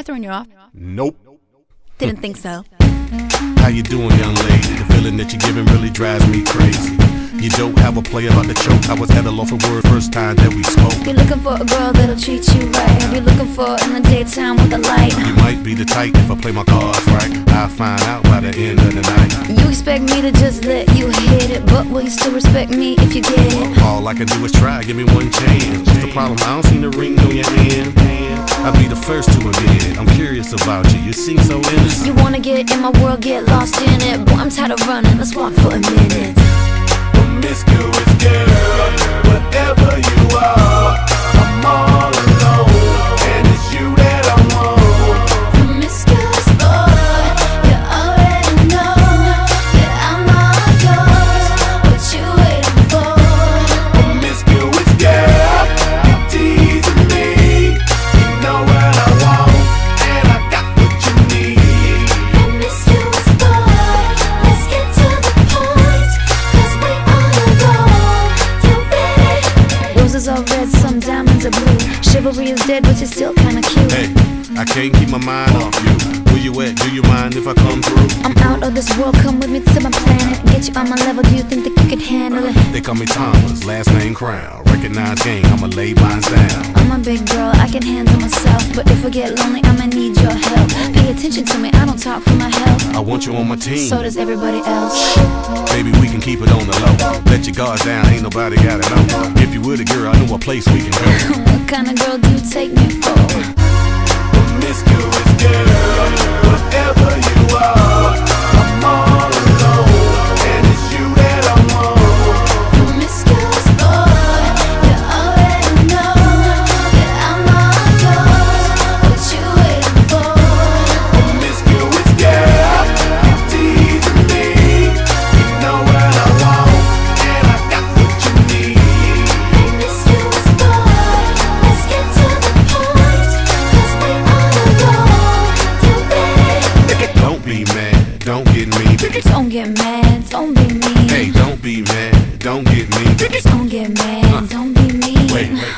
I throwing you off? Nope. Didn't think so. How you doing, young lady? The feeling that you're giving really drives me crazy. You don't have a play about the choke. I was at a loss for word first time that we spoke. You're looking for a girl that'll treat you right. You're looking for in the daytime with a light. You might be the type if I play my cards right. I'll find out by the end of the night. You expect me to just let you hit it, but will you still respect me if you get it? All I can do is try, give me one chance. What's the problem? I don't see the ring on your hand. I'll be the first to admit it. I'm curious about you. You seem so innocent. You wanna get in my world, get lost in it. Boy, I'm tired of running. Let's walk for a minute. Promiscuous are red, some diamonds are blue. Chivalry is dead, but you're still kinda cute. Hey, I can't keep my mind off you. Where you at? Do you mind if I come through? I'm out of this world, come with me to my planet. Get you on my level, do you think that you could handle it? They call me Thomas, last name Crown. Recognize gang, I'ma lay mine down. I'm a big girl, I can handle myself. But if I get lonely, I'ma need your help. Attention to me, I don't talk for my health. I want you on my team. So does everybody else. Baby, we can keep it on the low. Let your guards down, ain't nobody gotta know. If you were the girl, I know a place we can go. What kind of girl do you take me for? Promiscuous girl, don't get me. Don't get mad, don't be mean. Hey, don't be mad, don't get me. Don't get mad, don't be mean. Wait, wait,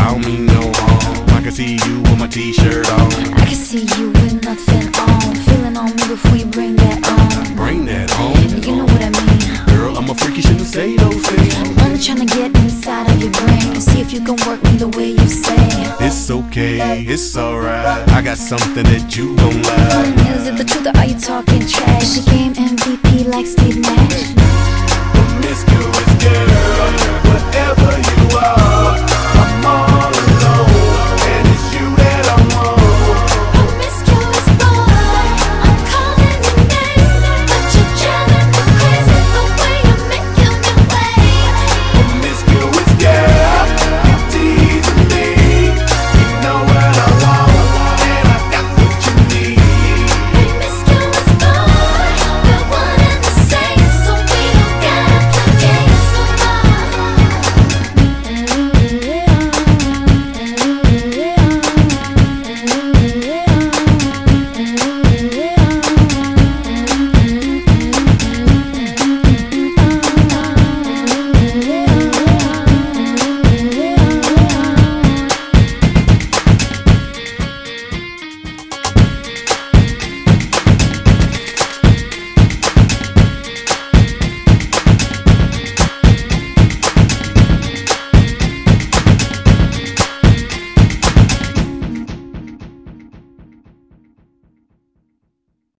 I don't mean no harm. I can see you with my t-shirt on. I can see you with nothing on. Feeling on me before you bring that on. Bring that home. You know what I mean. Girl, I'm a freak, you shouldn't say those things. Only trying to get inside of your brain. See if you can work me the way you say. It's okay, it's alright. I got something that you don't like. Is it the truth or are you talking